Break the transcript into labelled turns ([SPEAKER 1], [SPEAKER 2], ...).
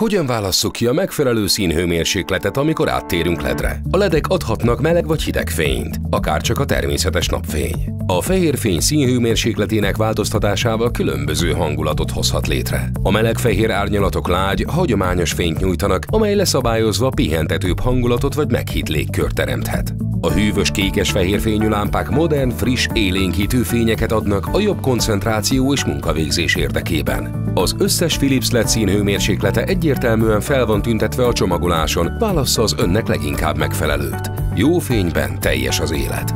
[SPEAKER 1] Hogyan válasszuk ki a megfelelő színhőmérsékletet, amikor áttérünk ledre? A ledek adhatnak meleg vagy hideg fényt, akár csak a természetes napfény. A fehér fény színhőmérsékletének változtatásával különböző hangulatot hozhat létre. A meleg-fehér árnyalatok lágy, hagyományos fényt nyújtanak, amely leszabályozva pihentetőbb hangulatot vagy meghitt légkört teremthet. A hűvös kékes-fehér fényű lámpák modern, friss, élénkítő fényeket adnak a jobb koncentráció és munkavégzés érdekében. Az összes Philips LED színhőmérséklete egyértelműen fel van tüntetve a csomagoláson, válassza az önnek leginkább megfelelőt. Jó fényben teljes az élet.